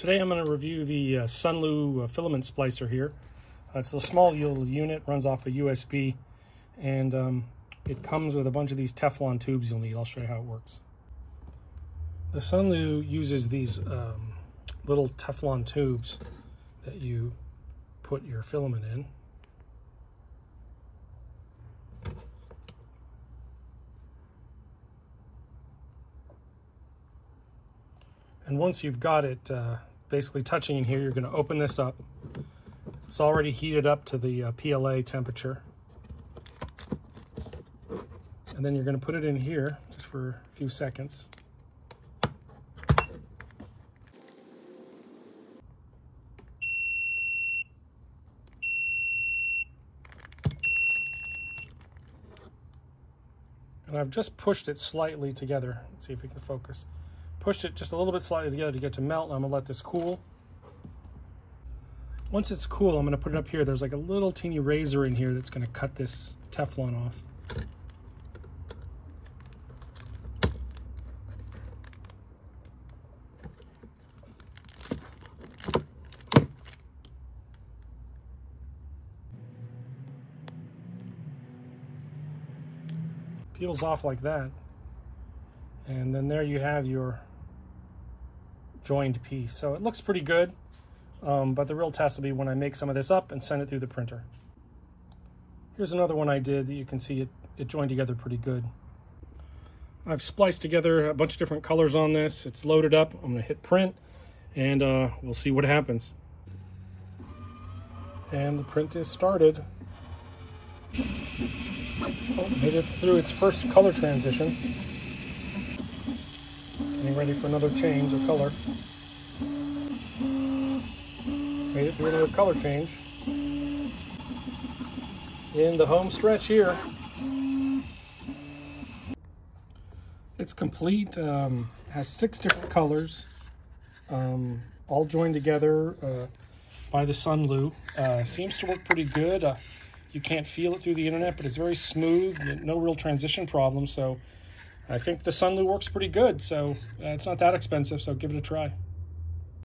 Today I'm going to review the uh, Sunlu uh, filament splicer here. Uh, it's a small little unit, runs off a USB, and um, it comes with a bunch of these Teflon tubes you'll need. I'll show you how it works. The Sunlu uses these um, little Teflon tubes that you put your filament in. And once you've got it uh, basically touching in here, you're going to open this up. It's already heated up to the uh, PLA temperature. And then you're going to put it in here just for a few seconds. And I've just pushed it slightly together. Let's see if we can focus pushed it just a little bit slightly together to get to melt. I'm gonna let this cool. Once it's cool, I'm gonna put it up here. There's like a little teeny razor in here that's gonna cut this Teflon off. Peels off like that. And then there you have your joined piece. So it looks pretty good, um, but the real test will be when I make some of this up and send it through the printer. Here's another one I did that you can see it, it joined together pretty good. I've spliced together a bunch of different colors on this. It's loaded up. I'm gonna hit print and uh, we'll see what happens. And the print is started. Oh, made it through its first color transition. Ready for another change of color. Made it through another color change. In the home stretch here. It's complete, um, has six different colors, um, all joined together uh, by the Sunlu. Uh, seems to work pretty good. Uh, you can't feel it through the internet, but it's very smooth, no real transition problems. So I think the Sunlu works pretty good, so uh, it's not that expensive, so give it a try.